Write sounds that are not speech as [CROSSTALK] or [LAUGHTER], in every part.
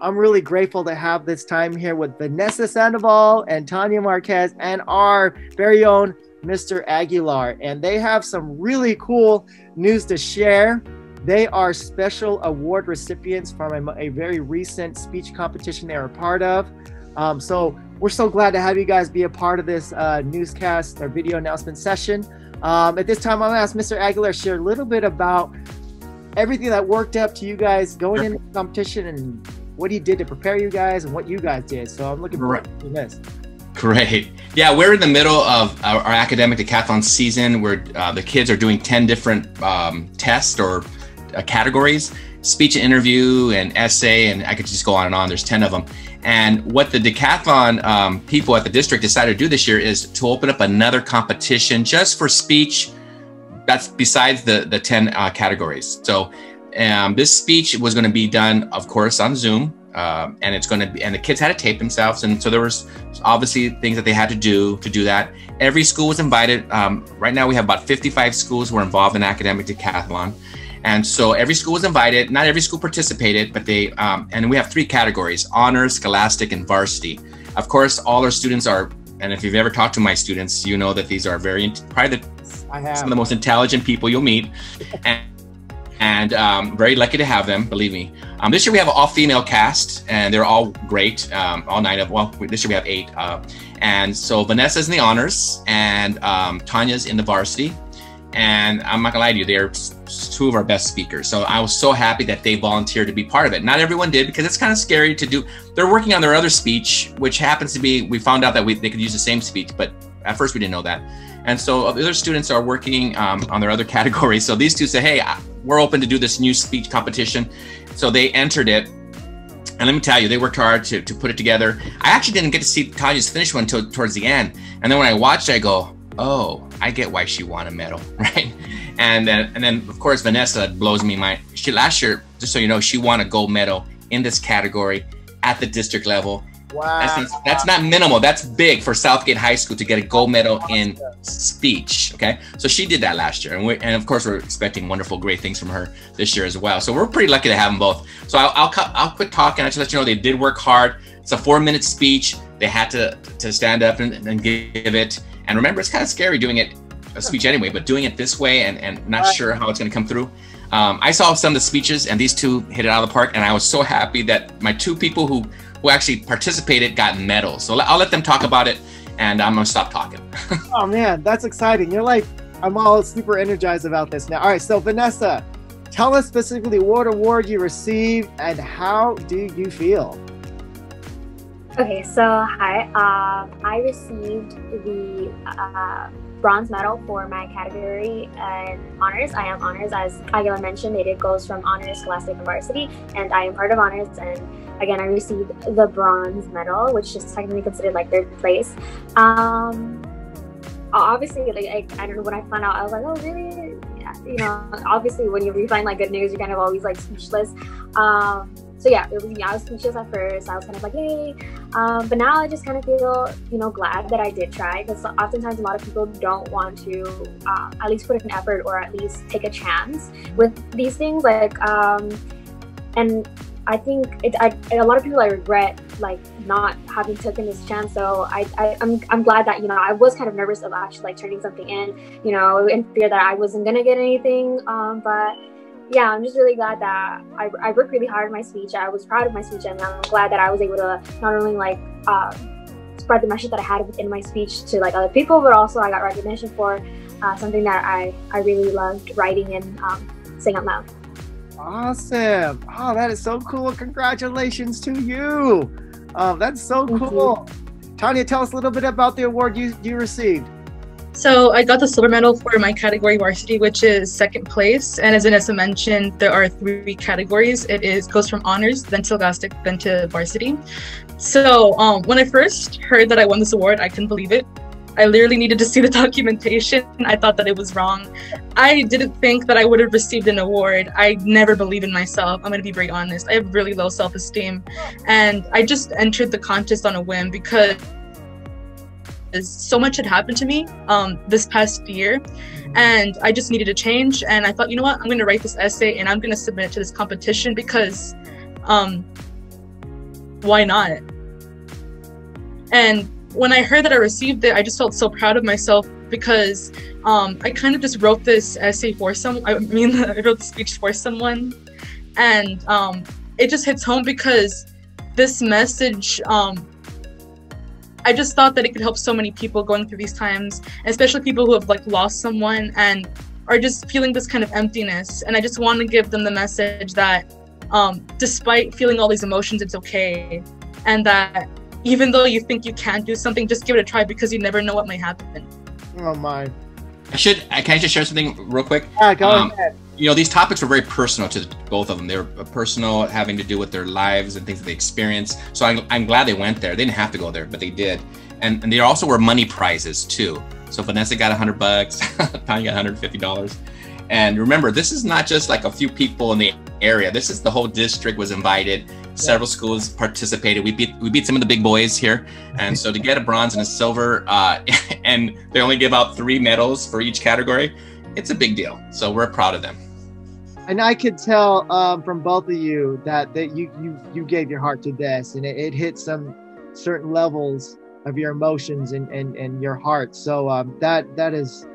I'm really grateful to have this time here with Vanessa Sandoval and Tanya Marquez and our very own Mr. Aguilar. And they have some really cool news to share. They are special award recipients from a, a very recent speech competition they a part of. Um, so we're so glad to have you guys be a part of this uh, newscast or video announcement session. Um, at this time, I'm to ask Mr. Aguilar share a little bit about everything that worked up to you guys going into the competition and what he did to prepare you guys and what you guys did. So I'm looking forward right. to this. Great. Yeah, we're in the middle of our, our academic decathlon season where uh, the kids are doing 10 different um, tests or uh, categories speech and interview and essay, and I could just go on and on. There's 10 of them. And what the decathlon um, people at the district decided to do this year is to open up another competition just for speech. That's besides the, the 10 uh, categories. So um, this speech was going to be done, of course, on Zoom. Um, and it's going to be, and the kids had to tape themselves. And so there was obviously things that they had to do to do that. Every school was invited. Um, right now we have about 55 schools who are involved in academic decathlon. And so every school was invited. Not every school participated, but they, um, and we have three categories, honors, scholastic, and varsity. Of course, all our students are, and if you've ever talked to my students, you know that these are very, probably the, some of the most intelligent people you'll meet. and and um, very lucky to have them. Believe me. Um, this year we have an all-female cast, and they're all great. Um, all nine of well, this year we have eight. Uh, and so Vanessa's in the honors, and um, Tanya's in the varsity. And I'm not gonna lie to you, they're two of our best speakers. So I was so happy that they volunteered to be part of it. Not everyone did because it's kind of scary to do. They're working on their other speech, which happens to be. We found out that we, they could use the same speech, but at first we didn't know that. And so other students are working um, on their other [LAUGHS] categories. So these two say, hey, we're open to do this new speech competition. So they entered it. And let me tell you, they worked hard to, to put it together. I actually didn't get to see Tanya's finish one until towards the end. And then when I watched, I go, oh, I get why she won a medal, [LAUGHS] right? And then, and then of course, Vanessa blows me mind. She last year, just so you know, she won a gold medal in this category at the district level. Wow. That's, that's not minimal. That's big for South Gate High School to get a gold medal in speech. Okay. So she did that last year. And, we, and of course, we're expecting wonderful, great things from her this year as well. So we're pretty lucky to have them both. So I'll, I'll, I'll quit talking. I just let you know they did work hard. It's a four minute speech. They had to, to stand up and, and give it. And remember, it's kind of scary doing it a speech anyway, but doing it this way and, and not sure how it's going to come through. Um, I saw some of the speeches and these two hit it out of the park. And I was so happy that my two people who who actually participated got medals. So I'll let them talk about it, and I'm gonna stop talking. [LAUGHS] oh man, that's exciting! You're like, I'm all super energized about this now. All right, so Vanessa, tell us specifically what award you received and how do you feel? Okay, so hi. Um, I received the uh, bronze medal for my category and honors. I am honors, as Aguilar mentioned. It goes from honors, scholastic, and varsity, and I am part of honors. And again, I received the bronze medal, which is technically considered like third place. Um, obviously, like I, I don't know when I found out, I was like, oh really? You know, obviously when you find like good news, you're kind of always like speechless. Um, so yeah, it was me. I was speechless at first. I was kind of like, yay. Um, but now I just kind of feel, you know, glad that I did try because oftentimes a lot of people don't want to um, at least put an effort or at least take a chance with these things. Like, um, and I think it, I, a lot of people I regret like not having taken this chance. So I, I am I'm, I'm glad that you know I was kind of nervous of actually like turning something in, you know, in fear that I wasn't gonna get anything. Um, but yeah, I'm just really glad that I, I worked really hard in my speech. I was proud of my speech, and I'm glad that I was able to not only like uh, spread the message that I had in my speech to like other people, but also I got recognition for uh, something that I I really loved writing and um, sing out loud. Awesome! Oh, that is so cool! Congratulations to you! Oh, that's so Thank cool. You. Tanya, tell us a little bit about the award you you received. So I got the silver medal for my category varsity, which is second place. And as Vanessa mentioned, there are three categories. It is goes from honors, then to scholastic, then to varsity. So um, when I first heard that I won this award, I couldn't believe it. I literally needed to see the [LAUGHS] documentation. I thought that it was wrong. I didn't think that I would have received an award. I never believe in myself. I'm going to be very honest. I have really low self esteem. And I just entered the contest on a whim because so much had happened to me um, this past year and i just needed a change and i thought you know what i'm going to write this essay and i'm going to submit it to this competition because um, why not? And when I heard that I received it, I just felt so proud of myself because um, I kind of just wrote this essay for some. I mean, [LAUGHS] I wrote the speech for someone, and um, it just hits home because this message. Um, I just thought that it could help so many people going through these times, especially people who have like lost someone and are just feeling this kind of emptiness. And I just want to give them the message that um, despite feeling all these emotions, it's okay, and that even though you think you can't do something, just give it a try because you never know what might happen. Oh my. I should. I can I just share something real quick? Yeah, go um, ahead. You know, these topics were very personal to both of them. They were personal, having to do with their lives and things that they experienced. So I'm, I'm glad they went there. They didn't have to go there, but they did. And, and they also were money prizes too. So Vanessa got 100 bucks, [LAUGHS] Tanya got 150 dollars. And remember, this is not just like a few people in the area. This is the whole district was invited. Several schools participated. We beat we beat some of the big boys here, and so to get a bronze and a silver, uh, [LAUGHS] and they only give out three medals for each category, it's a big deal. So we're proud of them. And I could tell um, from both of you that that you you you gave your heart to this, and it, it hit some certain levels of your emotions and and, and your heart. So um, that that is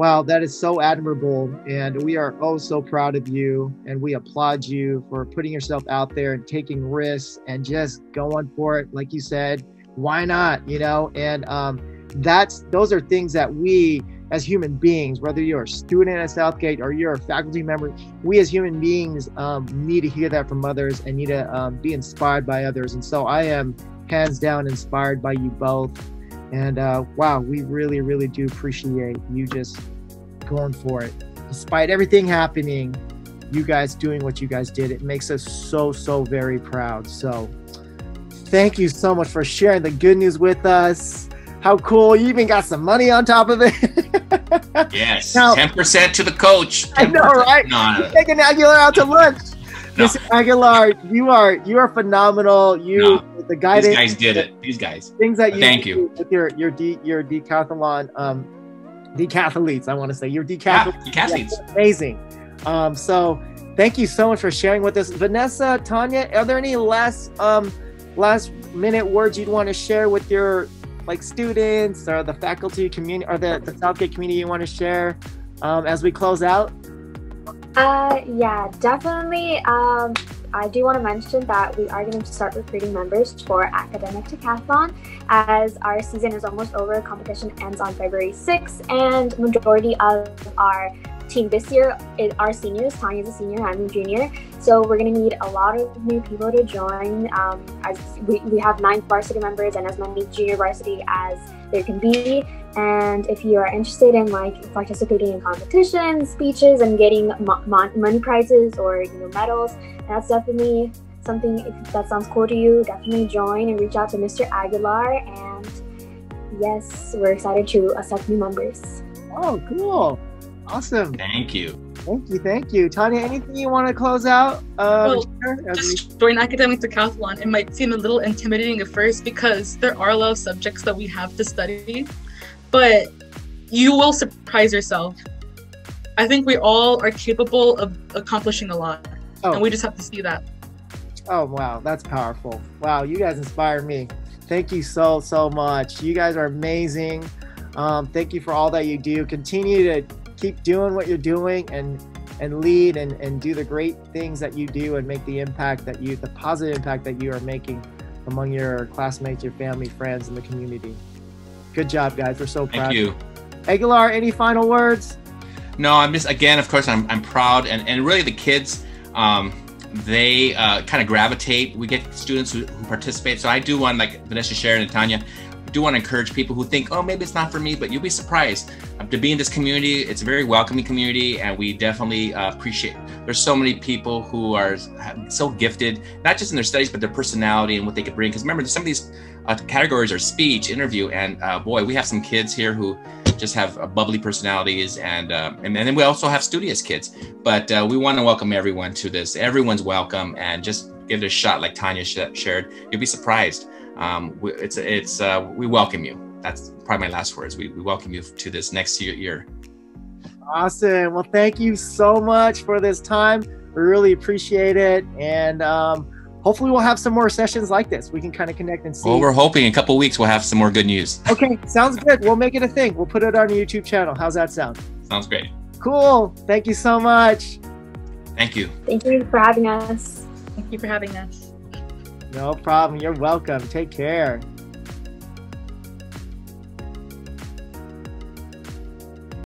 Wow, that is so admirable. And we are oh so proud of you. And we applaud you for putting yourself out there and taking risks and just going for it. Like you said, why not? You know, and um, that's those are things that we as human beings, whether you're a student at South Gate or you're a faculty member, we as human beings um, need to hear that from others and need to um, be inspired by others. And so I am hands down inspired by you both. And uh, wow, we really, really do appreciate you just going for it. Despite everything happening, you guys doing what you guys did, it makes us so, so very proud. So thank you so much for sharing the good news with us. How cool. You even got some money on top of it. [LAUGHS] yes. Now, 10% to the coach. 10%. I know, right? No, taking Aguilar out to lunch. No. Mr. Aguilar, you are you are phenomenal. You no, the guidance. These guys did it. These guys. Things that you thank you with your your de, your decathlon um decathletes. I want to say your decathletes. Yeah, decathletes. Yeah, amazing. Um, so thank you so much for sharing with us, Vanessa, Tanya. Are there any last um last minute words you'd want to share with your like students or the faculty community or the the South Gate community you want to share um, as we close out? Uh, yeah, definitely. Um, I do want to mention that we are going to start recruiting members for Academic Decathlon as our season is almost over. Competition ends on February 6th, and majority of our team this year are seniors. Tanya's a senior, I'm a junior. So we're going to need a lot of new people to join. Um, as we, we have nine varsity members and as many junior varsity as there can be. And if you are interested in like participating in competitions, speeches, and getting mo- money prizes or you know medals, that's definitely something. If that sounds cool to you, definitely join and reach out to Mr. Aguilar. And yes, we're excited to accept new members. Oh, cool! Awesome. Thank you. Thank you, thank you, Tanya. Anything you want to close out? Uh, well, just join academic decathlon. It might seem a little intimidating at first because there are a lot of subjects that we have to study but you will surprise yourself. I think we all are capable of accomplishing a lot, oh. and we just have to see that. Oh wow, that's powerful! Wow, you guys inspire me. Thank you so so much. You guys are amazing. Um, thank you for all that you do. Continue to keep doing what you're doing and and lead and, and do the great things that you do and make the impact that you the positive impact that you are making among your classmates, your family, friends, and the community. Good job, guys. We're so proud. Thank you. Aguilar, any final words? No, I'm just again, of course, I'm, I'm proud, and, and really the kids, um, they uh, kind of gravitate. We get students who, who, participate. So I do want, like Vanessa, Sharon, and Tanya, do want to encourage people who think, oh, maybe it's not for me, but you'll be surprised um, to be in this community. It's a very welcoming community, and we definitely uh, appreciate. There's so many people who are so gifted, not just in their studies, but their personality and what they could bring. Because remember, some of these uh, categories are speech, interview, and uh, boy, we have some kids here who just have uh, bubbly personalities, and, uh, and then we also have studious kids. But uh, we want to welcome everyone to this. Everyone's welcome, and just give it a shot, like Tanya sh- shared. You'll be surprised. Um, it's it's uh, we welcome you. That's probably my last words. We, we welcome you to this next year. Awesome. Well, thank you so much for this time. We really appreciate it, and um, hopefully, we'll have some more sessions like this. We can kind of connect and see. Well, we're hoping in a couple weeks we'll have some more good news. [LAUGHS] okay, sounds good. We'll make it a thing. We'll put it on our YouTube channel. How's that sound? Sounds great. Cool. Thank you so much. Thank you. Thank you for having us. Thank you for having us. No problem. You're welcome. Take care.